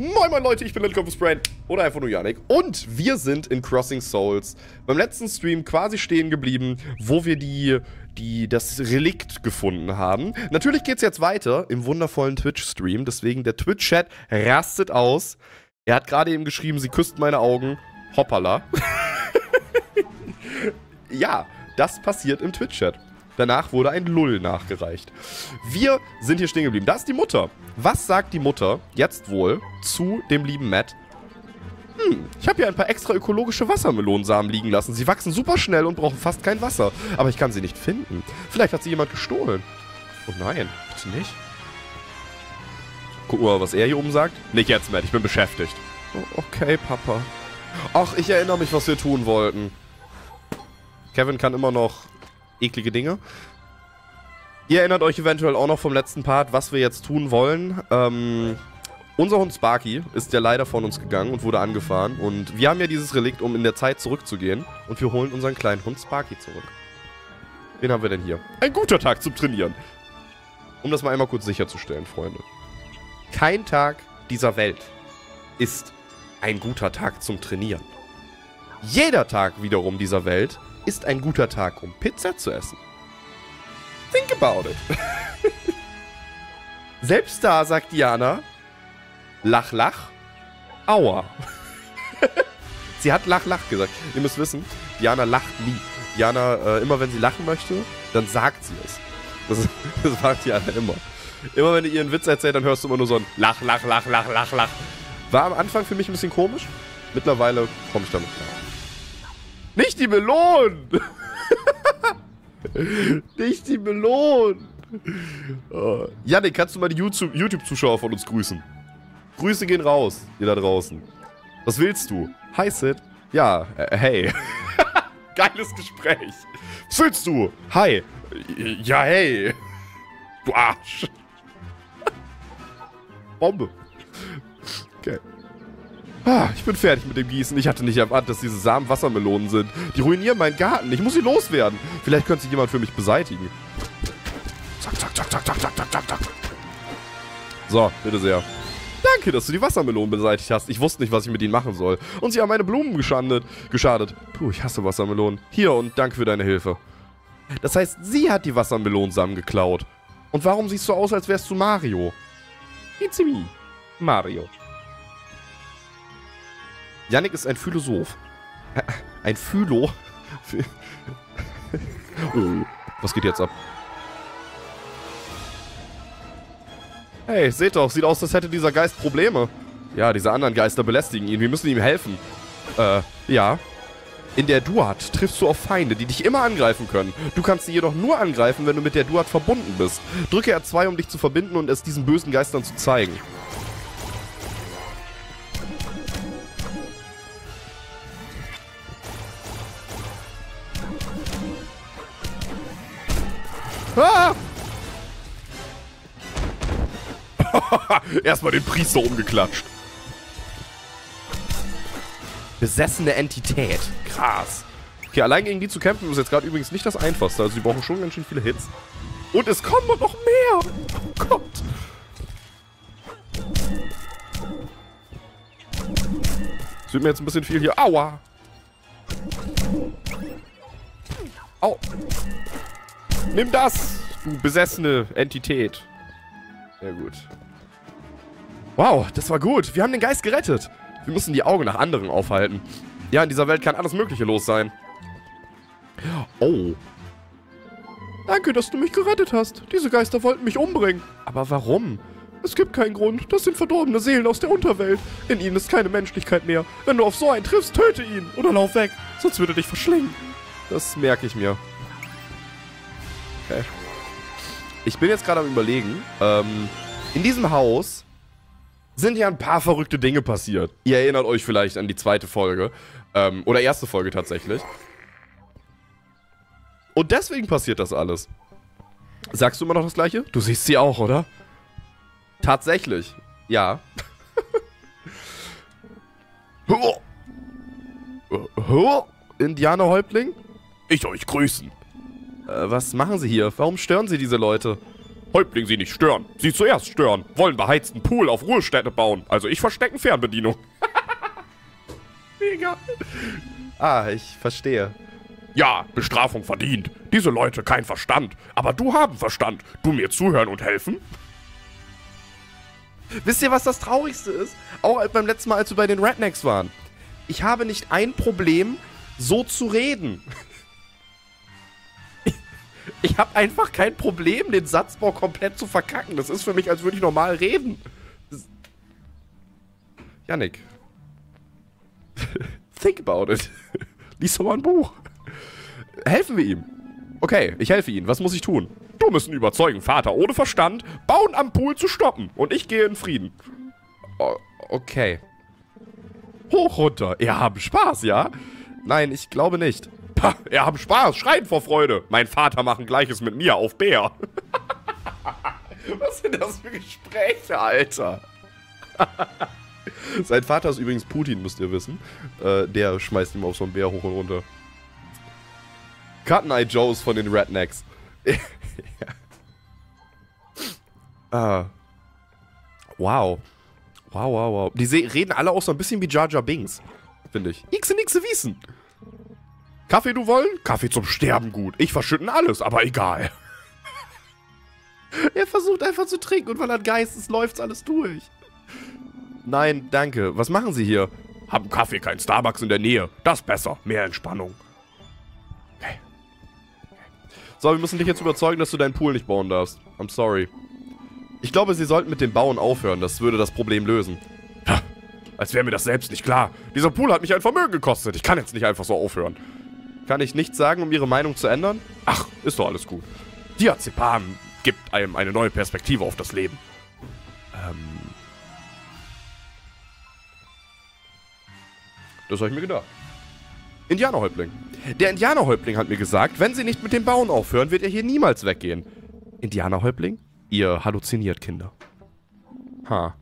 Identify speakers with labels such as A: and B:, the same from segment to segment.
A: Moin moin Leute, ich bin Little Brain oder einfach nur Yannick und wir sind in Crossing Souls beim letzten Stream quasi stehen geblieben, wo wir die, die, das Relikt gefunden haben. Natürlich geht es jetzt weiter im wundervollen Twitch-Stream, deswegen der Twitch-Chat rastet aus. Er hat gerade eben geschrieben, sie küsst meine Augen. Hoppala. ja, das passiert im Twitch-Chat. Danach wurde ein Lull nachgereicht. Wir sind hier stehen geblieben. Da ist die Mutter. Was sagt die Mutter jetzt wohl zu dem lieben Matt? Hm, ich habe hier ein paar extra ökologische Wassermelonensamen liegen lassen. Sie wachsen super schnell und brauchen fast kein Wasser. Aber ich kann sie nicht finden. Vielleicht hat sie jemand gestohlen. Oh nein, bitte nicht. Guck mal, was er hier oben sagt. Nicht jetzt, Matt, ich bin beschäftigt. Oh, okay, Papa. Ach, ich erinnere mich, was wir tun wollten. Kevin kann immer noch eklige Dinge. Ihr erinnert euch eventuell auch noch vom letzten Part, was wir jetzt tun wollen. Ähm, unser Hund Sparky ist ja leider von uns gegangen und wurde angefahren. Und wir haben ja dieses Relikt, um in der Zeit zurückzugehen. Und wir holen unseren kleinen Hund Sparky zurück. Wen haben wir denn hier? Ein guter Tag zum Trainieren. Um das mal einmal kurz sicherzustellen, Freunde. Kein Tag dieser Welt ist ein guter Tag zum Trainieren. Jeder Tag wiederum dieser Welt ist ein guter Tag, um Pizza zu essen. Think about it. Selbst da sagt Diana, lach, lach, aua. sie hat lach, lach gesagt. Ihr müsst wissen, Diana lacht nie. Diana, äh, immer wenn sie lachen möchte, dann sagt sie es. Das, das sagt Diana immer. Immer wenn ihr ihren Witz erzählt, dann hörst du immer nur so ein Lach, Lach, Lach, Lach, Lach, Lach. War am Anfang für mich ein bisschen komisch. Mittlerweile komme ich damit klar. Nicht die Melonen! Nicht die Melonen! Oh. Janik, kannst du mal die YouTube-Zuschauer von uns grüßen? Grüße gehen raus, ihr da draußen. Was willst du? Hi, Sid. Ja, äh, hey. Geiles Gespräch. Was willst du? Hi. Ja, hey. Du Arsch. Bombe. Okay. Ah, ich bin fertig mit dem Gießen. Ich hatte nicht erwartet, dass diese Samen Wassermelonen sind. Die ruinieren meinen Garten. Ich muss sie loswerden. Vielleicht könnte sich jemand für mich beseitigen. Zack, zack, zack, zack, zack, zack, zack, zack. So, bitte sehr. Danke, dass du die Wassermelonen beseitigt hast. Ich wusste nicht, was ich mit ihnen machen soll. Und sie haben meine Blumen geschandet, geschadet. Puh, ich hasse Wassermelonen. Hier und danke für deine Hilfe. Das heißt, sie hat die Wassermelonensamen geklaut. Und warum siehst du aus, als wärst du Mario? It's me, Mario. Yannick ist ein Philosoph. Ein Phylo. oh, was geht jetzt ab? Hey, seht doch, sieht aus, als hätte dieser Geist Probleme. Ja, diese anderen Geister belästigen ihn. Wir müssen ihm helfen. Äh, ja. In der Duat triffst du auf Feinde, die dich immer angreifen können. Du kannst sie jedoch nur angreifen, wenn du mit der Duat verbunden bist. Drücke R2, um dich zu verbinden und es diesen bösen Geistern zu zeigen. Erstmal den Priester umgeklatscht. Besessene Entität. Krass. Okay, allein gegen die zu kämpfen ist jetzt gerade übrigens nicht das Einfachste. Also die brauchen schon ganz schön viele Hits. Und es kommen noch mehr. Oh Gott. Es wird mir jetzt ein bisschen viel hier. Aua. Au. Nimm das, du besessene Entität. Sehr gut. Wow, das war gut. Wir haben den Geist gerettet. Wir müssen die Augen nach anderen aufhalten. Ja, in dieser Welt kann alles Mögliche los sein. Oh. Danke, dass du mich gerettet hast. Diese Geister wollten mich umbringen. Aber warum? Es gibt keinen Grund. Das sind verdorbene Seelen aus der Unterwelt. In ihnen ist keine Menschlichkeit mehr. Wenn du auf so einen triffst, töte ihn oder lauf weg. Sonst würde er dich verschlingen. Das merke ich mir. Okay. Ich bin jetzt gerade am überlegen. Ähm, in diesem Haus sind ja ein paar verrückte Dinge passiert. Ihr erinnert euch vielleicht an die zweite Folge. Ähm, oder erste Folge tatsächlich. Und deswegen passiert das alles. Sagst du immer noch das Gleiche? Du siehst sie auch, oder? Tatsächlich. Ja. Indianerhäuptling? Ich euch grüßen. Äh, was machen Sie hier? Warum stören Sie diese Leute?
B: Häuptling sie nicht stören. Sie zuerst stören. Wollen beheizten Pool auf Ruhestätte bauen. Also ich verstecken Fernbedienung.
A: Mega. Ah, ich verstehe.
B: Ja, Bestrafung verdient. Diese Leute kein Verstand. Aber du haben Verstand. Du mir zuhören und helfen?
A: Wisst ihr, was das Traurigste ist? Auch beim letzten Mal, als wir bei den Rednecks waren. Ich habe nicht ein Problem, so zu reden. Ich habe einfach kein Problem, den Satzbau komplett zu verkacken. Das ist für mich, als würde ich normal reden. Yannick. Think about it. Lies doch mal ein Buch. Helfen wir ihm. Okay, ich helfe Ihnen. Was muss ich tun?
B: Du müssen überzeugen, Vater ohne Verstand, Bauen am Pool zu stoppen. Und ich gehe in Frieden.
A: Okay.
B: Hoch runter. Ihr habt Spaß, ja?
A: Nein, ich glaube nicht.
B: Pah, ihr habt Spaß. Schreien vor Freude. Mein Vater machen Gleiches mit mir auf Bär.
A: Was sind das für Gespräche, Alter? Sein Vater ist übrigens Putin, müsst ihr wissen. Äh, der schmeißt ihm auf so einen Bär hoch und runter. Cotton Eye Joes von den Rednecks. ah. Wow. Wow, wow, wow. Die reden alle auch so ein bisschen wie Jar Jar Binks, finde ich.
B: Ixe nixe wiesen. Kaffee du wollen? Kaffee zum Sterben gut. Ich verschütten alles, aber egal.
A: er versucht einfach zu trinken und weil er Geist ist, läuft's alles durch. Nein, danke. Was machen Sie hier?
B: Haben Kaffee, kein Starbucks in der Nähe. Das besser. Mehr Entspannung.
A: Okay. So, wir müssen dich jetzt überzeugen, dass du deinen Pool nicht bauen darfst. I'm sorry. Ich glaube, sie sollten mit dem Bauen aufhören. Das würde das Problem lösen.
B: Ja, als wäre mir das selbst nicht klar. Dieser Pool hat mich ein Vermögen gekostet. Ich kann jetzt nicht einfach so aufhören.
A: Kann ich nichts sagen, um ihre Meinung zu ändern?
B: Ach, ist doch alles gut. Diazepam gibt einem eine neue Perspektive auf das Leben. Ähm.
A: Das habe ich mir gedacht. Indianerhäuptling. Der Indianerhäuptling hat mir gesagt, wenn sie nicht mit dem Bauen aufhören, wird er hier niemals weggehen. Indianerhäuptling? Ihr halluziniert Kinder. Ha.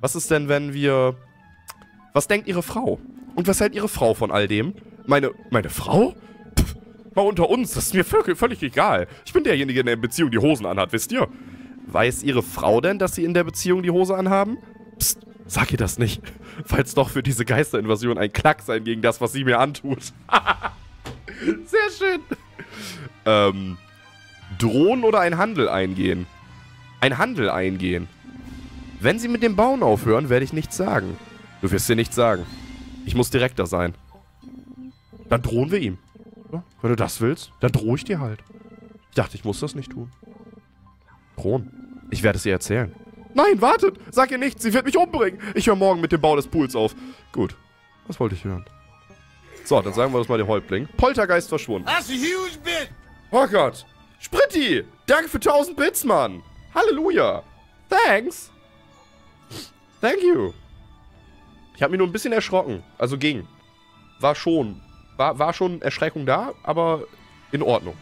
A: Was ist denn, wenn wir... Was denkt Ihre Frau? Und was hält Ihre Frau von all dem?
B: Meine... Meine Frau? Pff, mal unter uns, das ist mir völlig, egal. Ich bin derjenige, der in der Beziehung die Hosen anhat, wisst ihr?
A: Weiß Ihre Frau denn, dass Sie in der Beziehung die Hose anhaben?
B: Psst, sag ihr das nicht. Falls doch für diese Geisterinvasion ein Klack sein gegen das, was sie mir antut.
A: Sehr schön. Ähm, drohen oder ein Handel eingehen? Ein Handel eingehen. Wenn sie mit dem Bauen aufhören, werde ich nichts sagen. Du wirst dir nichts sagen. Ich muss direkter sein. Dann drohen wir ihm. Wenn du das willst, dann drohe ich dir halt. Ich dachte, ich muss das nicht tun. Drohen. Ich werde es ihr erzählen.
B: Nein, wartet! Sag ihr nichts, sie wird mich umbringen. Ich höre morgen mit dem Bau des Pools auf.
A: Gut. Was wollte ich hören? So, dann sagen wir das mal dem Häuptling. Poltergeist verschwunden. That's a huge bit! Oh Gott! Spritti! Danke für 1000 Bits, Mann! Halleluja! Thanks! Thank you! Ich habe mich nur ein bisschen erschrocken. Also ging. War schon. War, war schon Erschreckung da, aber in Ordnung.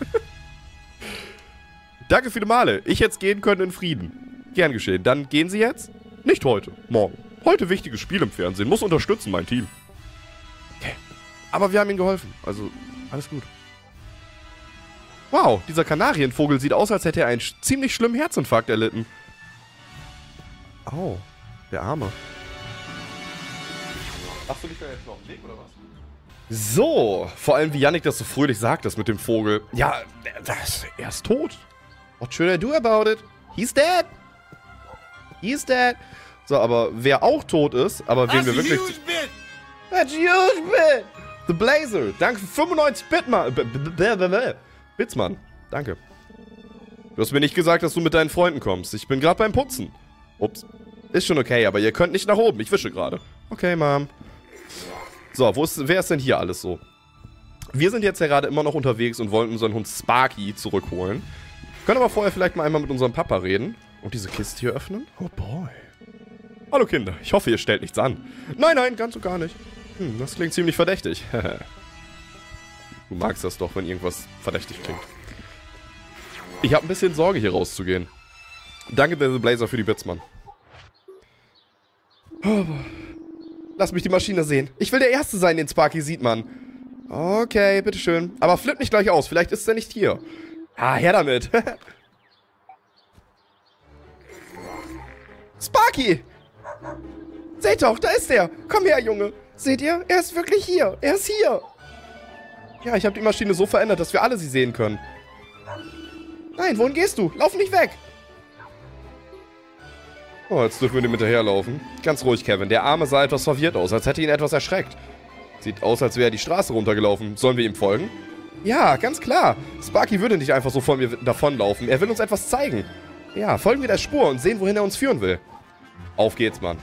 A: Danke viele Male. Ich jetzt gehen können in Frieden. Gern geschehen. Dann gehen Sie jetzt? Nicht heute. Morgen. Heute wichtiges Spiel im Fernsehen. Muss unterstützen, mein Team. Okay. Aber wir haben Ihnen geholfen. Also, alles gut. Wow, dieser Kanarienvogel sieht aus, als hätte er einen ziemlich schlimmen Herzinfarkt erlitten. Oh, der Arme. Machst du dich da jetzt noch einen Weg, oder was? So, vor allem wie Yannick das so fröhlich sagt, das mit dem Vogel. Ja, das, er ist tot. What should I do about it? He's dead. He's dead. So, aber wer auch tot ist, aber wen wir wirklich... Huge bit. That's huge bit. The Blazer. Danke für 95 Bit, Mann. Bits, Mann. Danke. Du hast mir nicht gesagt, dass du mit deinen Freunden kommst. Ich bin gerade beim Putzen. Ups. Ist schon okay, aber ihr könnt nicht nach oben. Ich wische gerade. Okay, Mom. So, wo ist, wer ist denn hier alles so? Wir sind jetzt ja gerade immer noch unterwegs und wollen unseren Hund Sparky zurückholen. Können aber vorher vielleicht mal einmal mit unserem Papa reden. Und diese Kiste hier öffnen? Oh boy. Hallo Kinder, ich hoffe, ihr stellt nichts an. Nein, nein, ganz und gar nicht. Hm, das klingt ziemlich verdächtig. du magst das doch, wenn irgendwas verdächtig klingt. Ich habe ein bisschen Sorge, hier rauszugehen. Danke, The Blazer, für die Bits, Mann. Oh, Lass mich die Maschine sehen. Ich will der Erste sein, den Sparky sieht, man. Okay, bitteschön. Aber flipp nicht gleich aus. Vielleicht ist er nicht hier. Ah, her damit. Sparky! Seht doch, da ist er. Komm her, Junge. Seht ihr? Er ist wirklich hier. Er ist hier. Ja, ich habe die Maschine so verändert, dass wir alle sie sehen können. Nein, wohin gehst du? Lauf nicht weg. Oh, jetzt dürfen wir dem hinterherlaufen. Ganz ruhig, Kevin. Der Arme sah etwas verwirrt aus, als hätte ihn etwas erschreckt. Sieht aus, als wäre er die Straße runtergelaufen. Sollen wir ihm folgen? Ja, ganz klar. Sparky würde nicht einfach so von mir davonlaufen. Er will uns etwas zeigen. Ja, folgen wir der Spur und sehen, wohin er uns führen will. Auf geht's, Mann.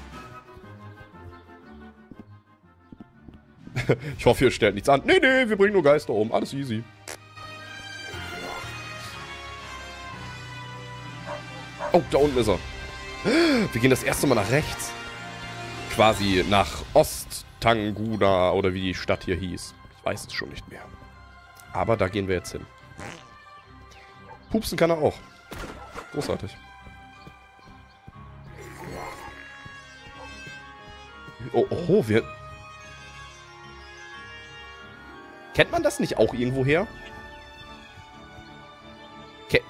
A: ich hoffe, ihr stellt nichts an. Nee, nee, wir bringen nur Geister um. Alles easy. Oh, da unten ist er. Wir gehen das erste Mal nach rechts. Quasi nach Osttanguna oder wie die Stadt hier hieß. Ich weiß es schon nicht mehr. Aber da gehen wir jetzt hin. Pupsen kann er auch. Großartig. Oh, oh, wir... Kennt man das nicht auch irgendwo her? Ke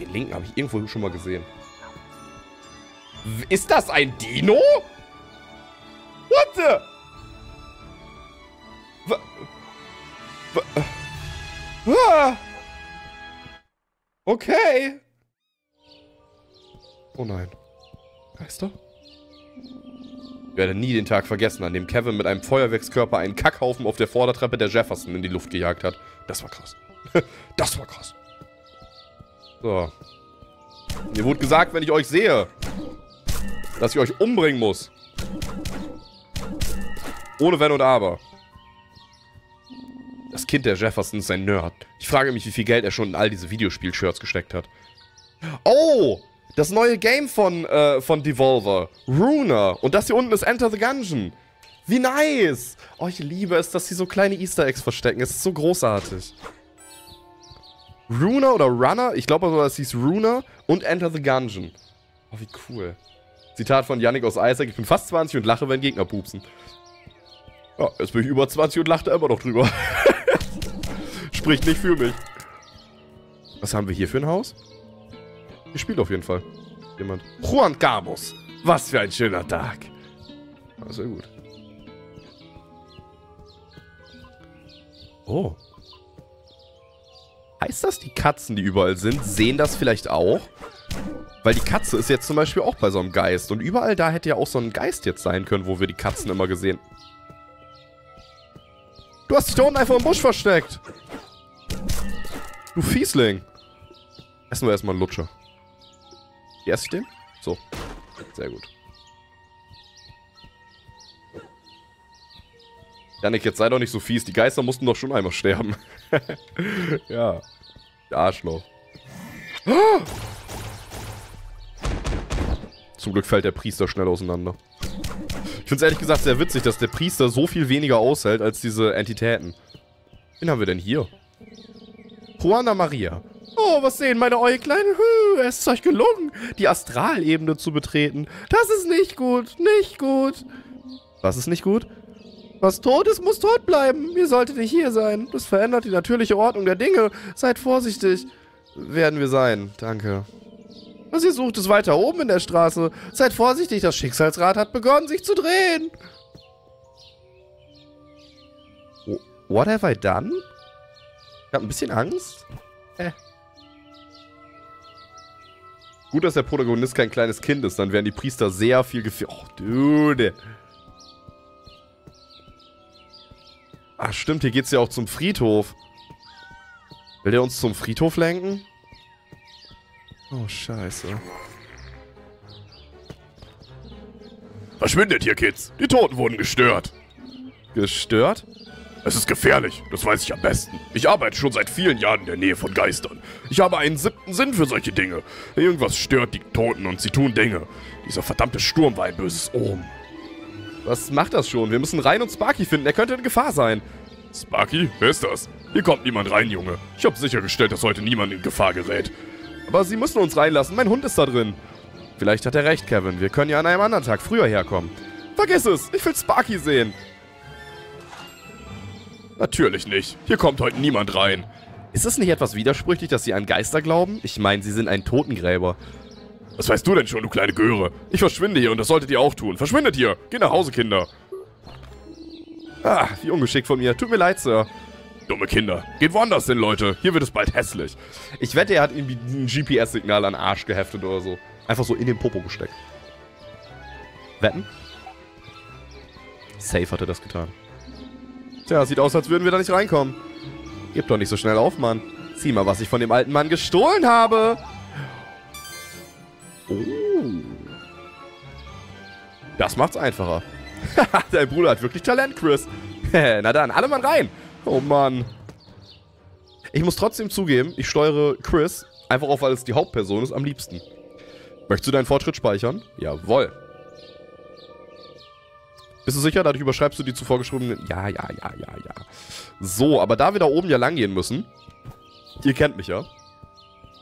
A: Den linken habe ich irgendwo schon mal gesehen. Ist das ein Dino? What the? W ah. Okay. Oh nein. Geister? Ich werde nie den Tag vergessen, an dem Kevin mit einem Feuerwerkskörper einen Kackhaufen auf der Vordertreppe der Jefferson in die Luft gejagt hat. Das war krass. das war krass. So. Mir wurde gesagt, wenn ich euch sehe, dass ich euch umbringen muss. Ohne Wenn und Aber. Das Kind der Jefferson ist ein Nerd. Ich frage mich, wie viel Geld er schon in all diese Videospiel-Shirts gesteckt hat. Oh! Das neue Game von, äh, von Devolver. Runer. Und das hier unten ist Enter the Gungeon. Wie nice! Oh, ich liebe es, dass sie so kleine Easter Eggs verstecken. Es ist so großartig. Runer oder Runner? Ich glaube aber, es hieß Runer und Enter the Gungeon. Oh, wie cool. Zitat von Yannick aus Isaac. Ich bin fast 20 und lache, wenn Gegner pupsen. Ja, jetzt bin ich über 20 und lache da immer noch drüber. Spricht nicht für mich. Was haben wir hier für ein Haus? Hier spielt auf jeden Fall jemand. Juan Carlos. Was für ein schöner Tag. Ah, sehr gut. Oh. Heißt das, die Katzen, die überall sind, sehen das vielleicht auch? Weil die Katze ist jetzt zum Beispiel auch bei so einem Geist. Und überall da hätte ja auch so ein Geist jetzt sein können, wo wir die Katzen immer gesehen. Du hast dich da unten einfach im Busch versteckt. Du Fiesling. Essen wir erstmal einen Lutscher. Wie esse ich den? So. Sehr gut. Janik, jetzt sei doch nicht so fies. Die Geister mussten doch schon einmal sterben. ja. Arschloch. Oh! Zum Glück fällt der Priester schnell auseinander. Ich finde es ehrlich gesagt sehr witzig, dass der Priester so viel weniger aushält als diese Entitäten. Wen haben wir denn hier? Juana Maria. Oh, was sehen meine Äuglein? Es ist euch gelungen, die Astralebene zu betreten. Das ist nicht gut, nicht gut. Was ist nicht gut? Was tot ist, muss tot bleiben. Ihr solltet nicht hier sein. Das verändert die natürliche Ordnung der Dinge. Seid vorsichtig. Werden wir sein. Danke. Was ihr sucht, ist weiter oben in der Straße. Seid vorsichtig, das Schicksalsrad hat begonnen, sich zu drehen. What have I done? Ich hab ein bisschen Angst. Äh. Gut, dass der Protagonist kein kleines Kind ist, dann wären die Priester sehr viel gefährdet. Oh, dude. Ach, stimmt, hier geht's ja auch zum Friedhof. Will der uns zum Friedhof lenken? Oh, scheiße.
C: Verschwindet hier, Kids. Die Toten wurden gestört.
A: Gestört?
C: Es ist gefährlich, das weiß ich am besten. Ich arbeite schon seit vielen Jahren in der Nähe von Geistern. Ich habe einen siebten Sinn für solche Dinge. Irgendwas stört die Toten und sie tun Dinge. Dieser verdammte Sturm war ein böses Ohm.
A: Was macht das schon? Wir müssen Rein und Sparky finden. Er könnte in Gefahr sein.
C: Sparky? Wer ist das? Hier kommt niemand rein, Junge. Ich habe sichergestellt, dass heute niemand in Gefahr gerät.
A: Aber Sie müssen uns reinlassen. Mein Hund ist da drin. Vielleicht hat er recht, Kevin. Wir können ja an einem anderen Tag früher herkommen. Vergiss es. Ich will Sparky sehen.
C: Natürlich nicht. Hier kommt heute niemand rein.
A: Ist es nicht etwas widersprüchlich, dass Sie an Geister glauben? Ich meine, Sie sind ein Totengräber.
C: Was weißt du denn schon, du kleine Göre? Ich verschwinde hier und das solltet ihr auch tun. Verschwindet hier! Geht nach Hause, Kinder!
A: Ah, wie ungeschickt von mir. Tut mir leid, Sir.
C: Dumme Kinder. Geht woanders hin, Leute. Hier wird es bald hässlich.
A: Ich wette, er hat irgendwie ein GPS-Signal an den Arsch geheftet oder so. Einfach so in den Popo gesteckt. Wetten? Safe hat er das getan. Tja, sieht aus, als würden wir da nicht reinkommen. Gib doch nicht so schnell auf, Mann. Sieh mal, was ich von dem alten Mann gestohlen habe. Oh. Das macht's einfacher. Dein Bruder hat wirklich Talent, Chris. Na dann, alle Mann rein. Oh Mann. Ich muss trotzdem zugeben, ich steuere Chris, einfach auch weil es die Hauptperson ist, am liebsten. Möchtest du deinen Fortschritt speichern? Jawoll. Bist du sicher? Dadurch überschreibst du die zuvor geschriebenen... Ja, ja, ja, ja, ja. So, aber da wir da oben ja lang gehen müssen... Ihr kennt mich ja.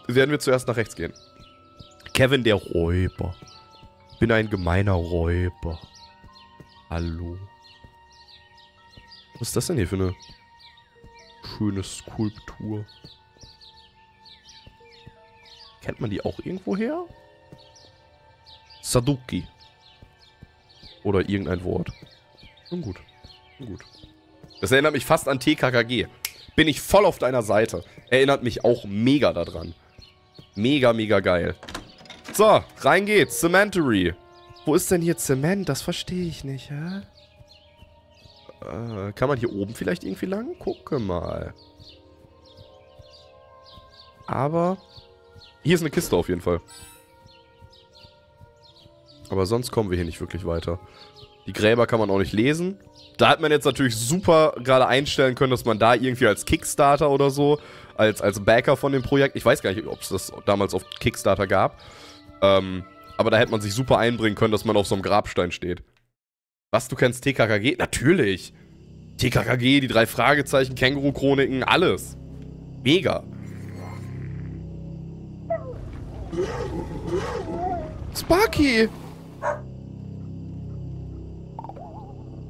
A: Werden wir zuerst nach rechts gehen. Kevin der Räuber. Bin ein gemeiner Räuber. Hallo. Was ist das denn hier für eine schöne Skulptur? Kennt man die auch irgendwo her? Saduki. Oder irgendein Wort. Nun gut. Nun gut. Das erinnert mich fast an TKKG. Bin ich voll auf deiner Seite. Erinnert mich auch mega daran. Mega, mega geil. So, rein geht's. Cementery. Wo ist denn hier Zement? Das verstehe ich nicht, hä? Äh, kann man hier oben vielleicht irgendwie lang? Gucke mal. Aber... Hier ist eine Kiste auf jeden Fall. Aber sonst kommen wir hier nicht wirklich weiter. Die Gräber kann man auch nicht lesen. Da hat man jetzt natürlich super gerade einstellen können, dass man da irgendwie als Kickstarter oder so, als, als Backer von dem Projekt, ich weiß gar nicht, ob es das damals auf Kickstarter gab, ähm, aber da hätte man sich super einbringen können, dass man auf so einem Grabstein steht. Was, du kennst TKKG? Natürlich. TKKG, die drei Fragezeichen, Känguru-Chroniken, alles. Mega. Sparky!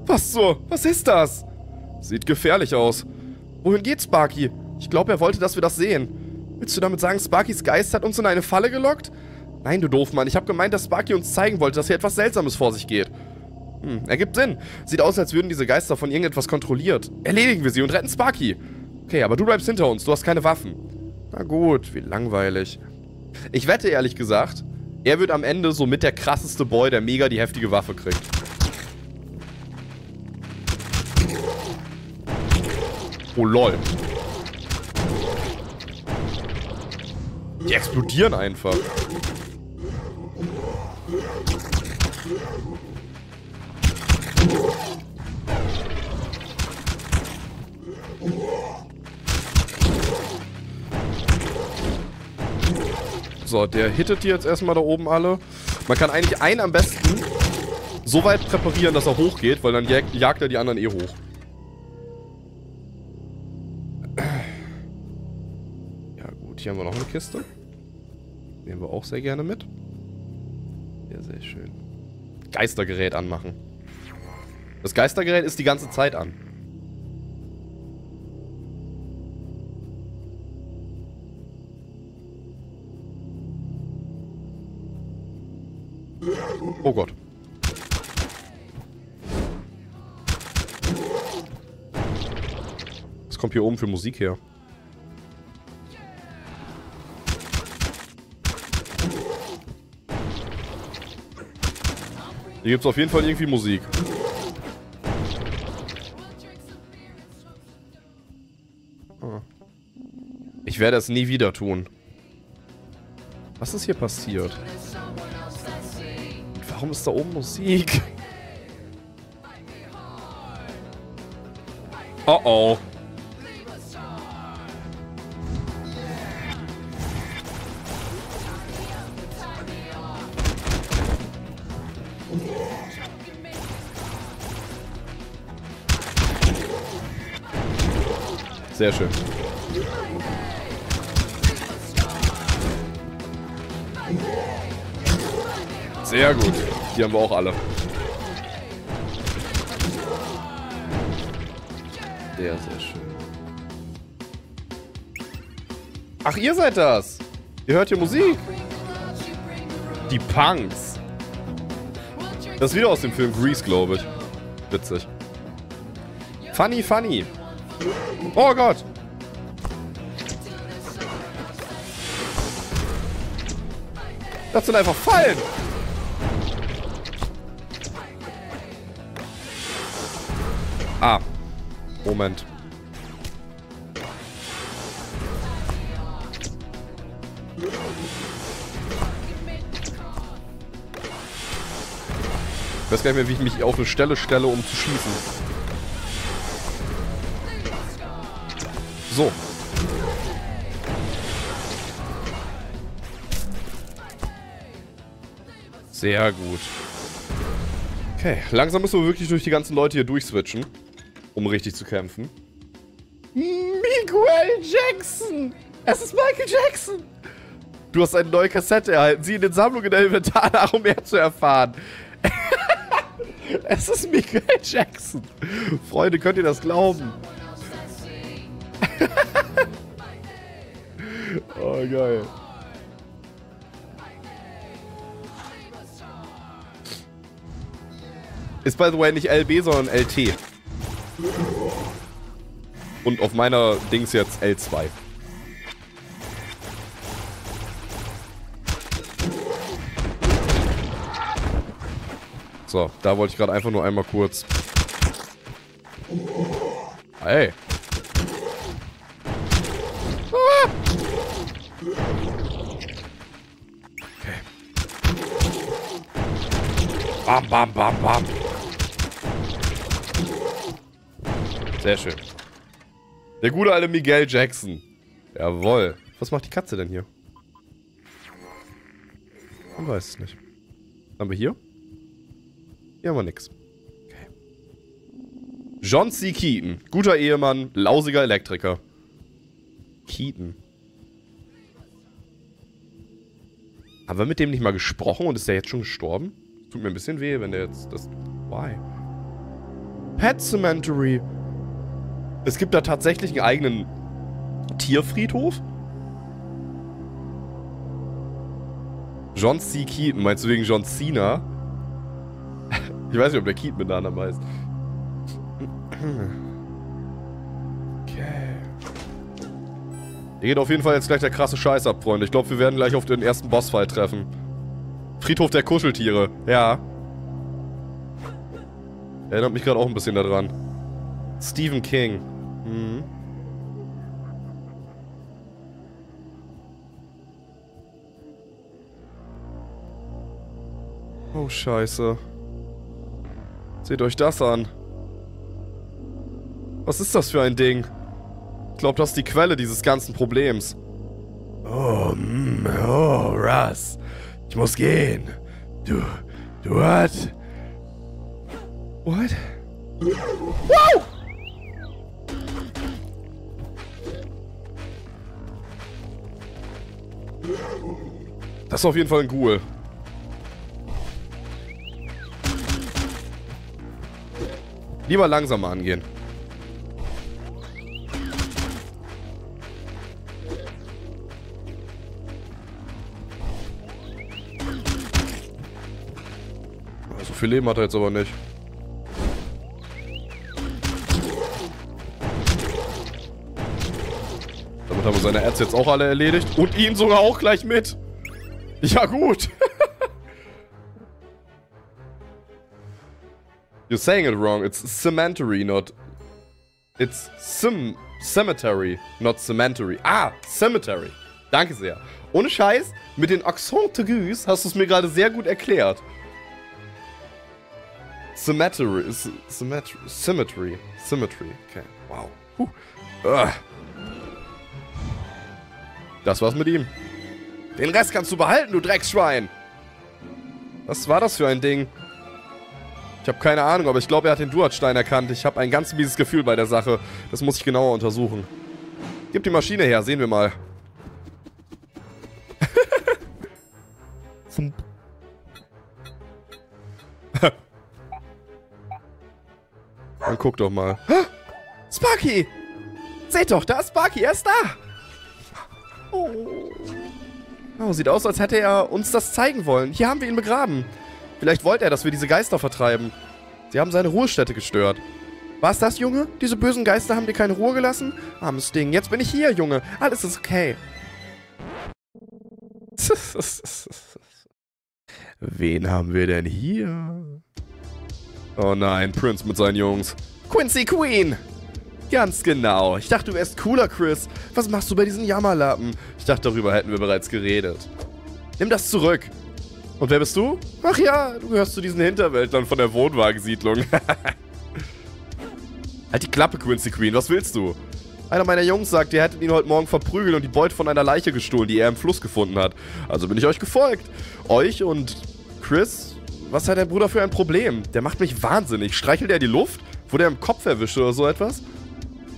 A: Was so? Was ist das? Sieht gefährlich aus. Wohin geht Sparky? Ich glaube, er wollte, dass wir das sehen. Willst du damit sagen, Sparkys Geist hat uns in eine Falle gelockt? Nein, du Doofmann. Ich habe gemeint, dass Sparky uns zeigen wollte, dass hier etwas Seltsames vor sich geht. Hm, ergibt Sinn. Sieht aus, als würden diese Geister von irgendetwas kontrolliert. Erledigen wir sie und retten Sparky. Okay, aber du bleibst hinter uns. Du hast keine Waffen. Na gut, wie langweilig. Ich wette ehrlich gesagt, er wird am Ende so mit der krasseste Boy, der mega die heftige Waffe kriegt. Oh lol. Die explodieren einfach. So, der hittet die jetzt erstmal da oben alle. Man kann eigentlich einen am besten so weit präparieren, dass er hochgeht, weil dann jag jagt er die anderen eh hoch. Ja gut, hier haben wir noch eine Kiste. Nehmen wir auch sehr gerne mit. Ja, sehr schön. Geistergerät anmachen. Das Geistergerät ist die ganze Zeit an. Oh Gott. Was kommt hier oben für Musik her? Hier gibt es auf jeden Fall irgendwie Musik. Ah. Ich werde es nie wieder tun. Was ist hier passiert? Warum ist da oben Musik? Oh oh. Sehr schön. Sehr gut. Die haben wir auch alle. Sehr, sehr schön. Ach, ihr seid das. Ihr hört hier Musik. Die Punks. Das ist wieder aus dem Film Grease, glaube ich. Witzig. Funny, funny. Oh Gott. Das sind einfach Fallen. Ah. Moment. Ich weiß gar nicht mehr, wie ich mich auf eine Stelle stelle, um zu schießen. So. Sehr gut. Okay, langsam müssen wir wirklich durch die ganzen Leute hier durchswitchen, um richtig zu kämpfen. Miguel Jackson! Es ist Michael Jackson! Du hast eine neue Kassette erhalten. Sieh in den Sammlungen der Inventar nach, um mehr zu erfahren. es ist Miguel Jackson. Freunde, könnt ihr das glauben? oh, geil. Ist by the way nicht LB, sondern LT. Und auf meiner Dings jetzt L2. So, da wollte ich gerade einfach nur einmal kurz... Hey. Ah. Bam, bam, bam, bam. Sehr schön. Der gute alte Miguel Jackson. Jawoll. Was macht die Katze denn hier? Man weiß es nicht. Haben wir hier? Hier haben wir nix. Okay. John C. Keaton. Guter Ehemann, lausiger Elektriker. Keaton. Haben wir mit dem nicht mal gesprochen und ist der jetzt schon gestorben? Tut mir ein bisschen weh, wenn der jetzt das... Why? Pet Cemetery. Es gibt da tatsächlich einen eigenen Tierfriedhof? John C. Keaton. Meinst du wegen John Cena? Ich weiß nicht, ob der Keaton mit Namen heißt. Okay. Hier geht auf jeden Fall jetzt gleich der krasse Scheiß ab, Freunde. Ich glaube, wir werden gleich auf den ersten Bossfight treffen. Friedhof der Kuscheltiere. Ja. Erinnert mich gerade auch ein bisschen daran. Stephen King. Mhm. Oh, scheiße. Seht euch das an. Was ist das für ein Ding? Ich glaube, das ist die Quelle dieses ganzen Problems.
D: Oh, mm, oh, Russ. Ich muss gehen. Du, du what?
A: What? Wow! Das ist auf jeden Fall ein Ghoul. Lieber langsamer angehen. So viel Leben hat er jetzt aber nicht. Haben wir seine Ärzte jetzt auch alle erledigt. Und ihn sogar auch gleich mit. Ja gut. You're saying it wrong. It's cemetery, not... It's sim... Cemetery, not cemetery. Ah, cemetery. Danke sehr. Ohne Scheiß, mit den Accent aigus hast du es mir gerade sehr gut erklärt. Cemetery, Cemetery, Symmetry, Symmetry. Okay, wow. Huh. Ugh. Das war's mit ihm. Den Rest kannst du behalten, du Drecksschwein. Was war das für ein Ding? Ich habe keine Ahnung, aber ich glaube, er hat den Duatstein erkannt. Ich habe ein ganz mieses Gefühl bei der Sache. Das muss ich genauer untersuchen. Gib die Maschine her, sehen wir mal. Dann guck doch mal. Sparky! Seht doch, da ist Sparky, er ist da! Oh. Oh, sieht aus, als hätte er uns das zeigen wollen. Hier haben wir ihn begraben. Vielleicht wollte er, dass wir diese Geister vertreiben. Sie haben seine Ruhestätte gestört. War's das, Junge? Diese bösen Geister haben dir keine Ruhe gelassen? Armes Ding, jetzt bin ich hier, Junge. Alles ist okay. Wen haben wir denn hier? Oh nein, Prince mit seinen Jungs. Quincy Queen! Ganz genau. Ich dachte, du wärst cooler, Chris. Was machst du bei diesen Jammerlappen? Ich dachte, darüber hätten wir bereits geredet. Nimm das zurück. Und wer bist du? Ach ja, du gehörst zu diesen Hinterwäldlern von der Wohnwagensiedlung. halt die Klappe, Quincy Queen. Was willst du? Einer meiner Jungs sagt, ihr hättet ihn heute Morgen verprügelt und die Beute von einer Leiche gestohlen, die er im Fluss gefunden hat. Also bin ich euch gefolgt. Euch und Chris? Was hat dein Bruder für ein Problem? Der macht mich wahnsinnig. Streichelt er die Luft? Wurde er im Kopf erwischt oder so etwas?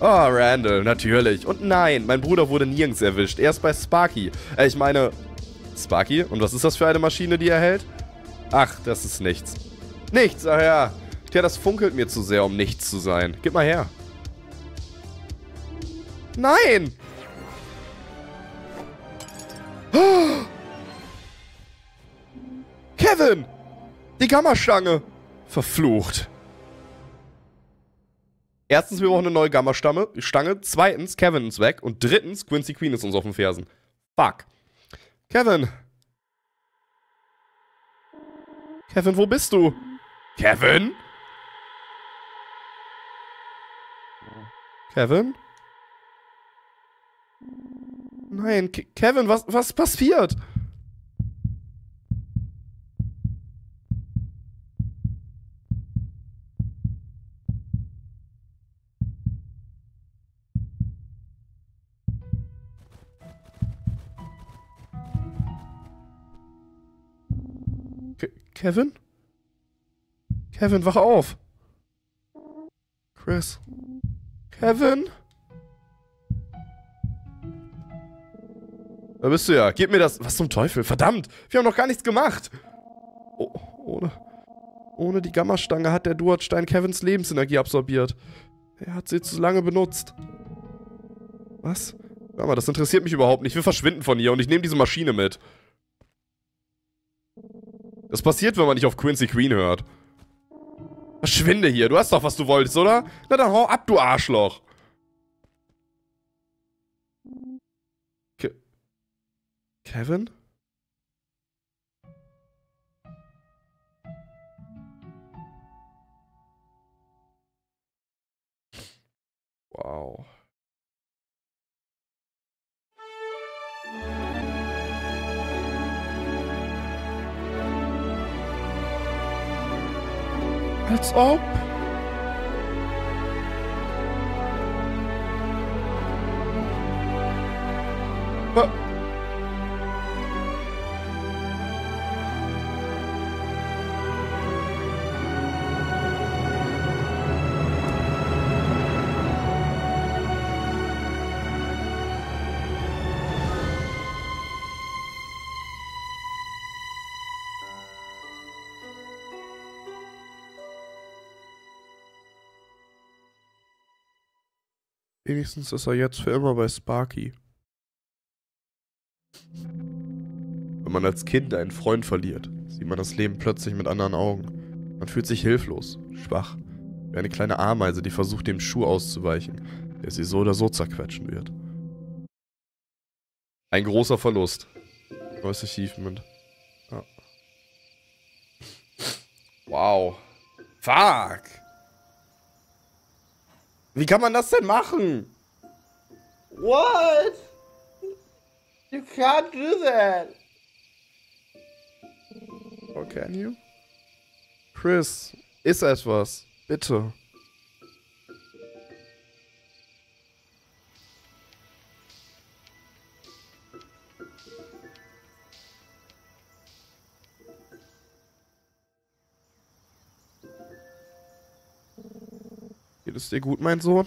A: Oh, Randall, natürlich. Und nein, mein Bruder wurde nirgends erwischt. Erst bei Sparky. Äh, ich meine... Sparky? Und was ist das für eine Maschine, die er hält? Ach, das ist nichts. Nichts, ach ja. Tja, das funkelt mir zu sehr, um nichts zu sein. Gib mal her. Nein! Kevin! Die Gammastange! Verflucht. Erstens, wir brauchen eine neue Gamma-Stange. Zweitens, Kevin ist weg. Und drittens, Quincy Queen ist uns auf den Fersen. Fuck. Kevin. Kevin, wo bist du? Kevin? Kevin? Nein, Ke Kevin, was, was passiert? Kevin? Kevin, wach auf. Chris. Kevin? Da bist du ja. Gib mir das. Was zum Teufel? Verdammt. Wir haben noch gar nichts gemacht. Oh, ohne, ohne die Gammastange hat der Duatstein Kevins Lebensenergie absorbiert. Er hat sie zu lange benutzt. Was? Hör mal, das interessiert mich überhaupt nicht. Wir verschwinden von hier und ich nehme diese Maschine mit. Das passiert, wenn man nicht auf Quincy Queen hört. Verschwinde hier. Du hast doch, was du wolltest, oder? Na dann hau ab, du Arschloch. Ke Kevin? Wow. Als ob. Wa Wenigstens ist er jetzt für immer bei Sparky. Wenn man als Kind einen Freund verliert, sieht man das Leben plötzlich mit anderen Augen. Man fühlt sich hilflos, schwach, wie eine kleine Ameise, die versucht, dem Schuh auszuweichen, der sie so oder so zerquetschen wird. Ein großer Verlust. Neues Achievement. Ja. Wow. Fuck! Wie kann man das denn machen? What? You can't do that. Or can you? Chris, ist etwas. Bitte. Geht es dir gut, mein Sohn?